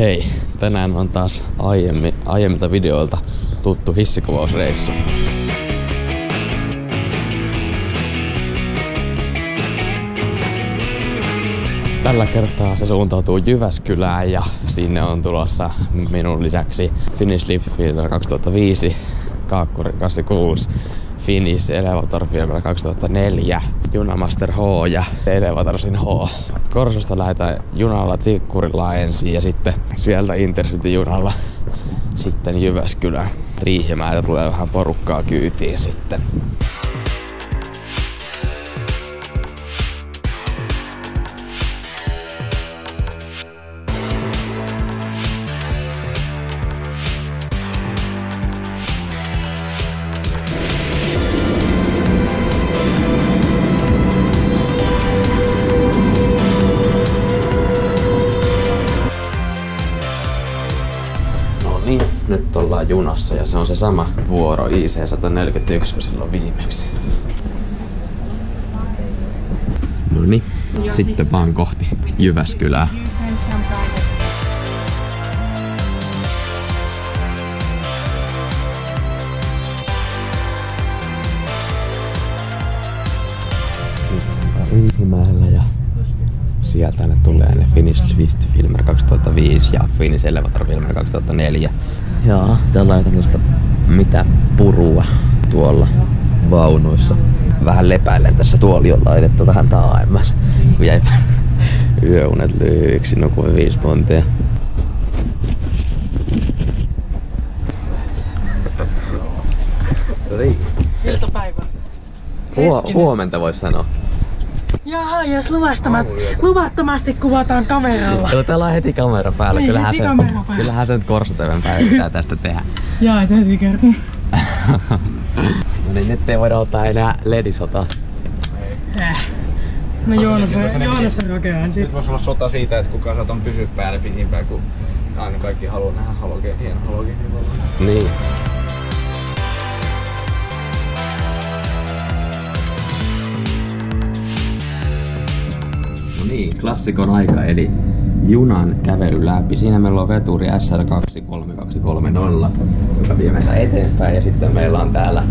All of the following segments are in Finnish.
Hei, tänään on taas aiemmi, aiemmilta videoilta tuttu hissikuvausreissu. Tällä kertaa se suuntautuu Jyväskylään ja sinne on tulossa minun lisäksi Finnish Leaf Filter 2005, Kaakkuri 86, Finnish Elevator Filter 2004, Junamaster H ja Elevatorsin H. Korsosta lähdetään junalla Tikkurilla ensin ja sitten sieltä Intercity-junalla sitten Jyväskylään. Riihimäeltä tulee vähän porukkaa kyytiin sitten. Junassa ja se on se sama vuoro IC141 kuin silloin viimeksi. No niin, sitten vaan kohti Jyväskylää. Riihimäellä ja sieltä ne tulee ne Finnish Swift Filmer 2005 ja Finnish Elevator Filmer 2004. Ja täällä on tällaista mitä purua tuolla vaunuissa. Vähän lepäilen tässä tuoli on laitettu vähän taaemmas. Jäi yöunet lyhyiksi, nukuin viisi tuntia. Iltapäivä. Huo- huomenta voisi sanoa. Jaha, jos luvastamat, luvattomasti kuvataan kameralla. Joo, täällä on heti kamera päällä. Niin, kyllähän, heti se, kamera päällä. kyllähän se nyt korsotöven päivittää tästä tehdä. Jaa, et heti kerran. No niin, nyt ei voida ottaa enää ledisota. Äh. No Joonas, on- Joonas on rakeaan sit. Nyt voisi olla sota siitä, että kuka saa ton pysyä päällä pisimpään, kun aina kaikki haluaa nähdä halogen, hieno halogen. Niin. Niin, klassikon aika eli junan kävely läpi. Siinä meillä on veturi SR23230, joka vie meitä eteenpäin ja sitten meillä on täällä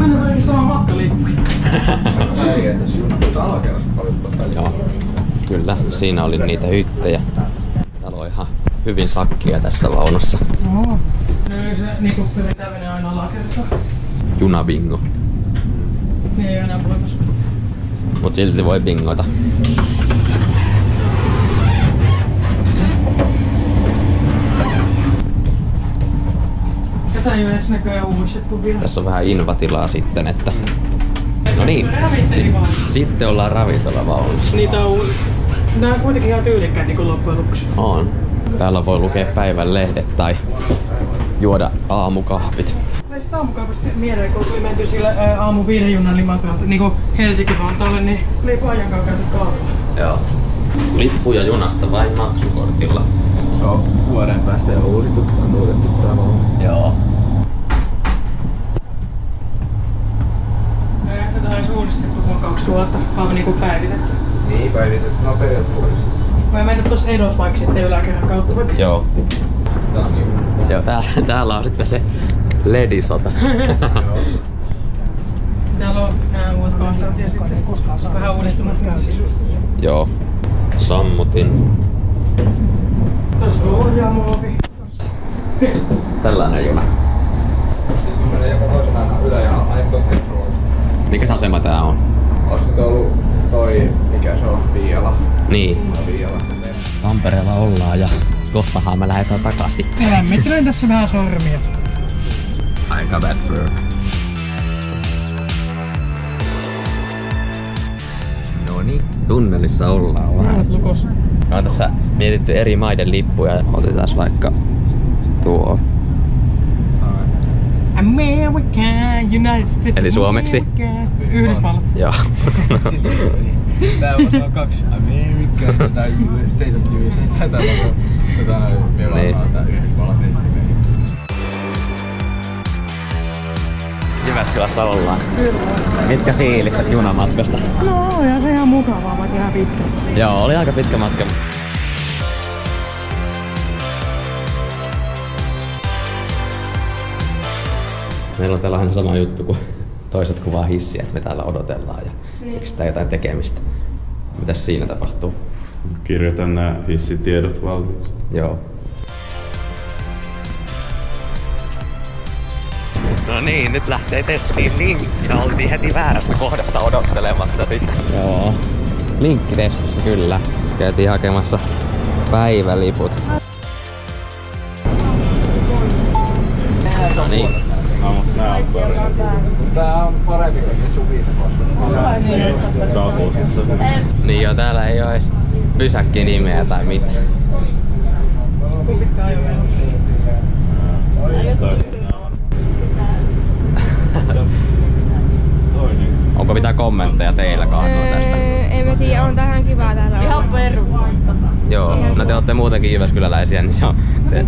Mennään kaikki sama matkalippu. Tuossa välissä. Joo, kyllä. Siinä oli niitä hyttejä. Täällä on ihan hyvin sakkia tässä vaunussa. Joo. No se niinku pyritään menee aina alakertaan. Junabingo. Niin ei enää voimas. Mut silti voi vielä. Tässä on vähän invatilaa sitten, että... No niin, si- sitten ollaan ravintolavaunussa. Niitä on. Nää on kuitenkin ihan tyylikkäät niinku loppujen lopuksi. On. Täällä voi lukea päivän lehdet tai juoda aamukahvit. Mä sit aamukaupasta mieleen, kun oli menty sillä ää, aamu viiden junan limatralta niinku Helsinki-Vantaalle, niin oli Pajan kanssa käyty kaupalla. Joo. Lippuja junasta vain maksukortilla. Se on vuoden päästä jo uusittu, on muutettu vaunu. Joo. Tätä olisi uudistettu vuonna 2000, vaan niinku päivitetty. Niin, päivitetty. No periaatteessa. Vai mennä tossa edos vaikka sitten yläkerran kautta vaikka. Joo. Joo, täällä, täällä on sitten se ledisota. Täällä on nää uudet kahtaat ja sitten vähän sisustus. Joo. Sammutin. Tässä on ohjaamovi. Tällainen juna. Sitten kun menee joko toisena aina ylä- ja aina. Mikä asema tää on? Olisiko ollut toi, mikä se on, Viiala? Niin. Viiala. Tampereella ollaan ja kohtahan me lähdetään takaisin. Lämmittelen tässä vähän sormia. Aika bad bird. No niin, tunnelissa ollaan vähän. Olet lukossa. Me on tässä mietitty eri maiden lippuja. Otetaan vaikka tuo. America, United States Eli suomeksi? America. Yhdysvallat. Joo. Tää voisi olla kaksi Amerikkaa tai State of USA tai tällaista. Tätä vielä on tää Yhdysvallat estimeihin. Jyväskylässä ollaan. Kyllä. Mitkä fiilikset junamatkasta? No, ja se ihan mukavaa, vaikka ihan pitkä. Joo, oli aika pitkä matka. Meillä on täällä aina sama juttu kuin toiset kuvaa hissiä, että me täällä odotellaan ja keksitään jotain tekemistä. Mitäs siinä tapahtuu? Kirjoitan nämä hissitiedot valmiiksi. Joo. No niin, nyt lähtee testiin linkki. Ja oltiin heti väärässä kohdassa odottelemassa sitten. Joo. Linkkitestissä kyllä. Käytiin hakemassa päiväliput. Niin joo, täällä ei oo edes pysäkkinimeä tai mitään. Onko mitään kommentteja teillä Kaanua tästä? Öö, en mä tiedä, on tähän kiva täällä. Ihan perusmatka. Joo, no te olette muutenkin Jyväskyläläisiä, niin se on... Te,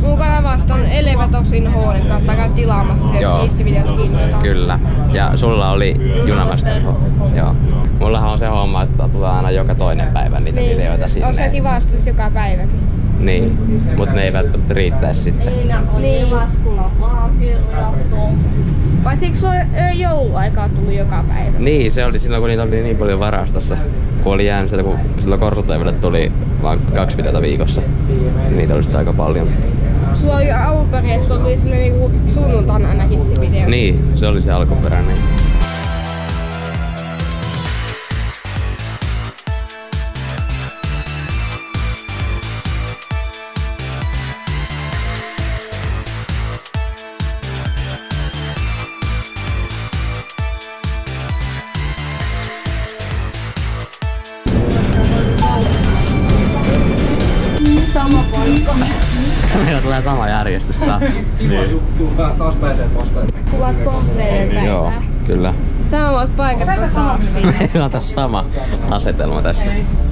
Mukana vasta on Elevatoxin kautta käy tilaamassa se, Joo. jos hissivideot kiinnostaa. kyllä. Ja sulla oli Junamaster. Joo. Mullahan on se homma, että tulee aina joka toinen päivä niitä videoita sinne. On se kiva, jos tulisi joka päiväkin. Niin, mutta ne ei välttämättä riittäisi sitten. Niin. Paitsi eikö sulla ö, jouluaikaa tullut joka päivä? Niin, se oli silloin, kun niitä oli niin paljon varastossa. Kun oli jäänyt sieltä, kun silloin korsutoivalle tuli vain kaksi videota viikossa. Niin niitä oli sitten aika paljon. Sulla oli että sulla tuli sille niinku sunnuntaina aina hissivideo. Niin, se oli se alkuperäinen. Meillä tulee sama järjestys tää. Niin. Taas pääsee poskeen. Kuvat kohteiden Joo, kyllä. Samat paikat on siinä. Meillä on tässä sama asetelma tässä. Parkkipate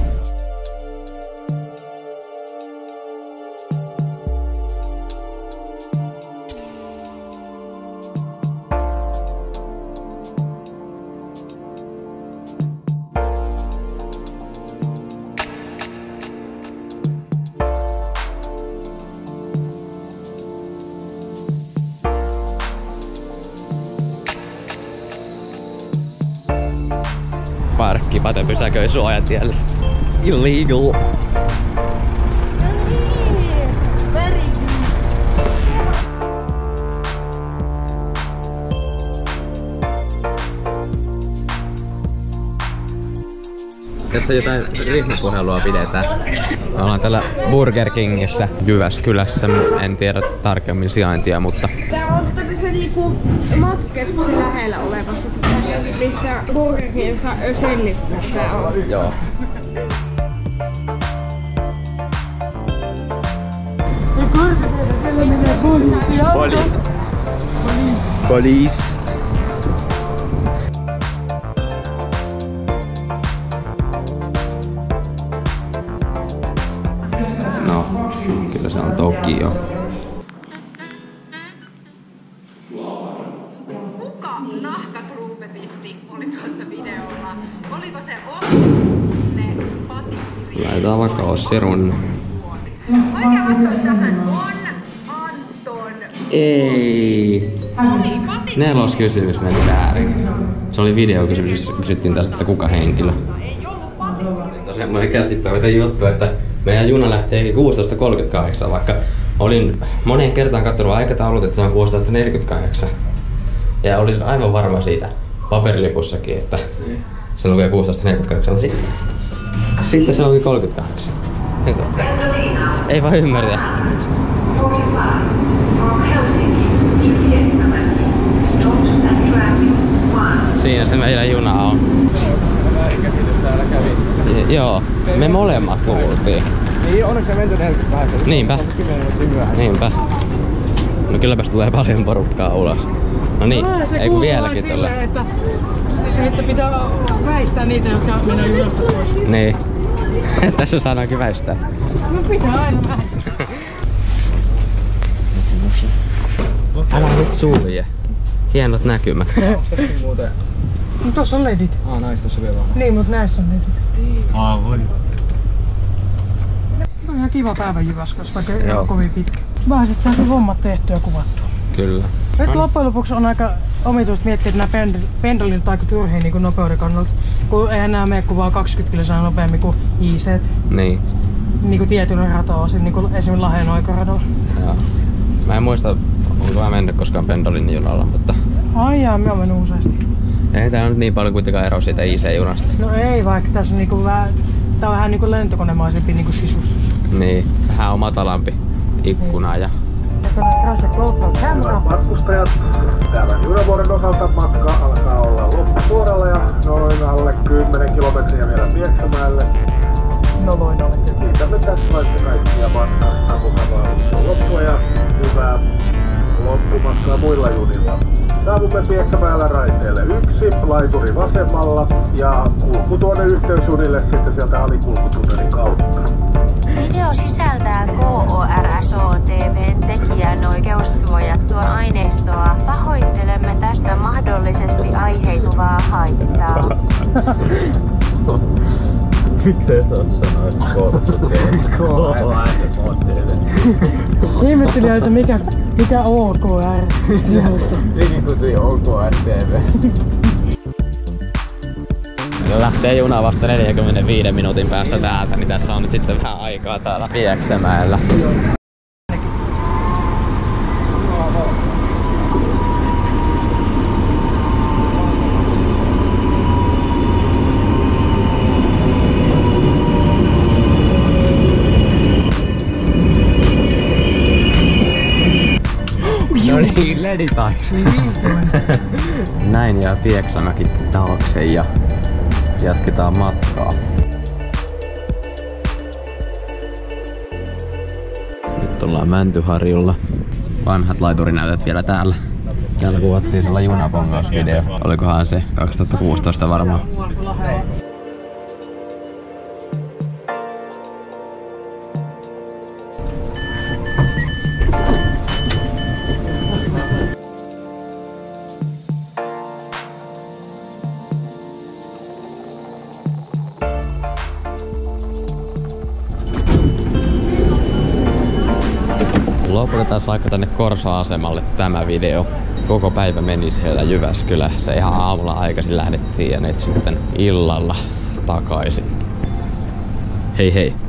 pysäköi suojatielle. Illegal. Tässä jotain ryhmäpuhelua pidetään. Me ollaan täällä Burger Kingissä Jyväskylässä. En tiedä tarkemmin sijaintia, mutta Tää on tämmössä niinku matkeskuksen lähellä olevassa, missä Burger Kingissa Ösellissä tää on. joo. Police. Police. No, Laitetaan vaikka Ossi Runne. Oikea vastaus tähän on Anton. Ei. Neloskysymys meni väärin. Se oli videokysymys, jossa kysyttiin tästä, että kuka henkilö. Ei ollut Pasi. Tosiaan semmoinen käsittämätön juttu, että meidän juna lähtee 16.38, vaikka olin moneen kertaan katsonut aikataulut, että se on 16.48. Ja olisin aivan varma siitä paperilipussakin, että se lukee 16.48. Sitten se onkin 38. Eikö? Ei vaan ymmärrä. Siinä se meidän juna on. Joo, me molemmat kuultiin. Niin, onneksi se menty 48. Niinpä. 10 minuuttia myöhässä. Niinpä. No kylläpäs tulee paljon porukkaa ulos. No niin, ei kun vieläkin tulee. että, että pitää väistää niitä, jotka menee junasta pois. Niin. Tässä saadaankin väistää. No pitää aina väistää. Älä nyt sulje. Hienot näkymät. Muuten... No tossa on ledit. Aa, näistä tossa vielä vähän. Niin, mut näissä on ledit. Aa, voi. On ihan kiva päivä Jyväskylässä, vaikka ei ole kovin pitkä. Vähän sit saa hommat tehtyä ja kuvattua. Kyllä. Nyt loppujen lopuksi on aika omituista miettiä, että nämä pendel, pendelit on aika turhia niin nopeuden kannalta. Kun eihän nämä mene kuin vaan 20 kilsaa nopeammin kuin IC. Niin. Niin kuin tietyn ratoa, niin kuin esimerkiksi Lahden oikoradalla. Joo. Mä en muista, onko mä mennyt koskaan Pendolin junalla, mutta Ai jaa, mä oon useasti. ei tää nyt niin paljon kuitenkaan ero siitä IC-junasta. No ei, vaikka tässä on niinku vähän, tää on vähän niinku lentokonemaisempi niinku sisustus. Niin, vähän on matalampi ikkuna ja matkustajat. Tämän junavuoren osalta matka alkaa olla loppusuoralla ja noin alle 10 kilometriä vielä Pieksämäelle. No noin alle. Kiitämme tässä vaiheessa kaikkia matkasta mukavaa loppua ja hyvää loppumatkaa muilla junilla. Saavumme Pieksämäellä raiteelle yksi, laituri vasemmalla ja kulku tuonne yhteysjunille sitten sieltä alikulkutunnelin kautta. Video sisältää KORSO-TVn tekijän oikeussuojattua aineistoa. Pahoittelemme tästä mahdollisesti aiheutuvaa haittaa. Miksei se oo sanois Ihmettelin, että mikä, mikä OKR sieltä. Digikuti OKRTV. Meillä lähtee juna vasta 45 minuutin päästä täältä, niin tässä on nyt sitten vähän aikaa täällä Pieksämäellä. No niin, leditaista. Näin jää Pieksämäki taakse ja jatketaan matkaa. Nyt ollaan Mäntyharjulla. Vanhat laiturinäytöt vielä täällä. Täällä kuvattiin sillä junapongausvideo. Olikohan se 2016 varmaan. Lopetetaan vaikka tänne Korso-asemalle tämä video. Koko päivä meni siellä Jyväskylässä. Ihan aamulla aikaisin lähdettiin ja nyt sitten illalla takaisin. Hei hei!